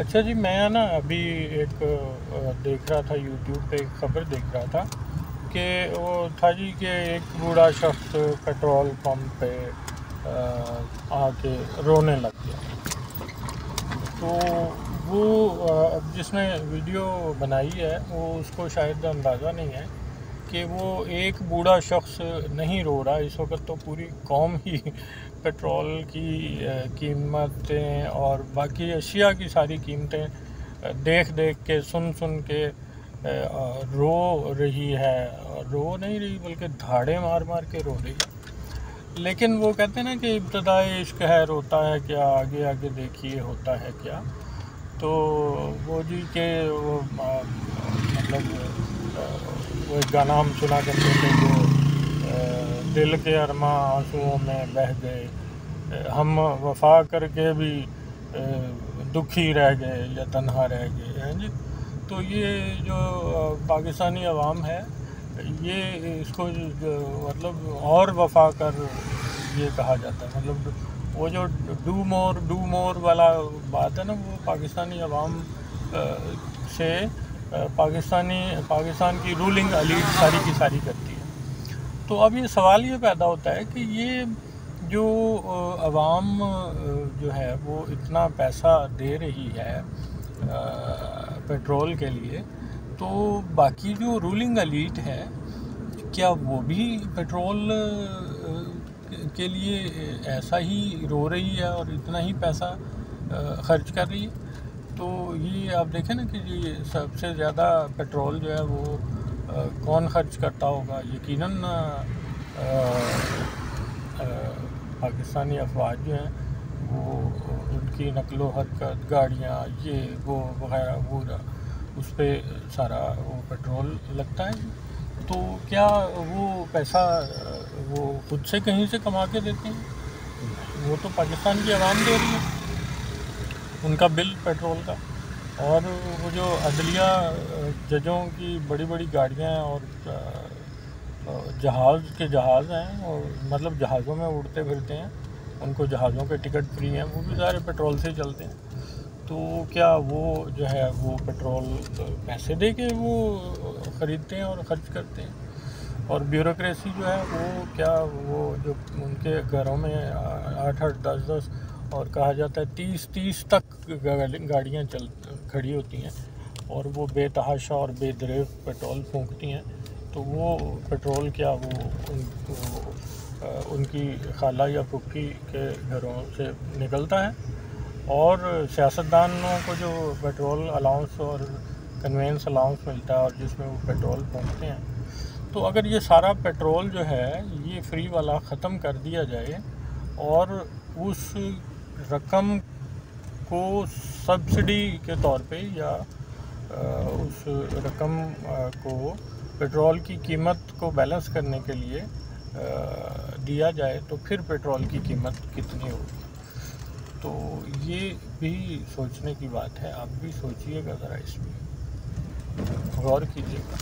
अच्छा जी, मैं ना अभी एक देख रहा था यूट्यूब पे, एक ख़बर देख रहा था कि वो था जी कि एक बूढ़ा शख्स पेट्रोल पंप पे आके रोने लग गया। तो वो जिसने वीडियो बनाई है, वो उसको शायद अंदाज़ा नहीं है कि वो एक बूढ़ा शख्स नहीं रो रहा। इस वक्त तो पूरी कौम ही पेट्रोल की कीमतें और बाकी अशिया की सारी कीमतें देख देख के, सुन सुन के रो रही है। रो नहीं रही, बल्कि धाड़े मार मार के रो रही है। लेकिन वो कहते हैं ना कि इब्तदाई इश्क है, रोता है क्या, आगे आगे देखिए, होता है क्या। तो वो जी के, वो मतलब गाना हम सुना करते थे जो दिल के अरमा आंसुओं में बह गए। हम वफा करके भी दुखी रह गए या तनहा रह गए, हैं जी? तो ये जो पाकिस्तानी अवाम है, ये इसको मतलब और वफा कर ये कहा जाता है। मतलब वो जो डू मोर डू मोर वाला बात है ना, वो पाकिस्तानी अवाम से पाकिस्तानी, पाकिस्तान की रूलिंग अलीट सारी की सारी करती है। तो अब ये सवाल ये पैदा होता है कि ये जो आवाम जो है, वो इतना पैसा दे रही है पेट्रोल के लिए तो बाकी जो रूलिंग अलीट है, क्या वो भी पेट्रोल के लिए ऐसा ही रो रही है और इतना ही पैसा खर्च कर रही है? तो ये आप देखें ना कि ये सबसे ज़्यादा पेट्रोल जो है वो आ, कौन खर्च करता होगा? यकीनन पाकिस्तानी अफवाज जो हैं वो उनकी नकलो हरकत गाड़ियाँ ये वो वगैरह वो उस पर सारा वो पेट्रोल लगता है। तो क्या वो पैसा वो खुद से कहीं से कमा के देते हैं? वो तो पाकिस्तान की आवाम दे रही है। उनका बिल पेट्रोल का। और वो जो अदलिया जजों की बड़ी बड़ी गाड़ियाँ और जहाज़ के जहाज़ हैं और मतलब जहाज़ों में उड़ते फिरते हैं, उनको जहाज़ों के टिकट फ्री हैं, वो भी सारे पेट्रोल से चलते हैं। तो क्या वो जो है, वो पेट्रोल पैसे दे के वो ख़रीदते हैं और ख़र्च करते हैं? और ब्यूरोक्रेसी जो है, वो क्या वो जो उनके घरों में आठ आठ, दस दस और कहा जाता है तीस तीस तक गाड़ियाँ चल खड़ी होती हैं और वो बेतहाशा और बेदरेव पेट्रोल फूंकती हैं। तो वो पेट्रोल क्या वो, उन, वो उनकी खाला या फुक्की के घरों से निकलता है और सियासतदानों को जो पेट्रोल अलाउंस और कन्वेंस अलाउंस मिलता है और जिसमें वो पेट्रोल फूंकते हैं। तो अगर ये सारा पेट्रोल जो है ये फ्री वाला ख़त्म कर दिया जाए और उस रकम को सब्सिडी के तौर पे या उस रकम को पेट्रोल की कीमत को बैलेंस करने के लिए दिया जाए तो फिर पेट्रोल की कीमत कितनी होगी। तो ये भी सोचने की बात है। आप भी सोचिएगा ज़रा इसमें। गौर कीजिएगा।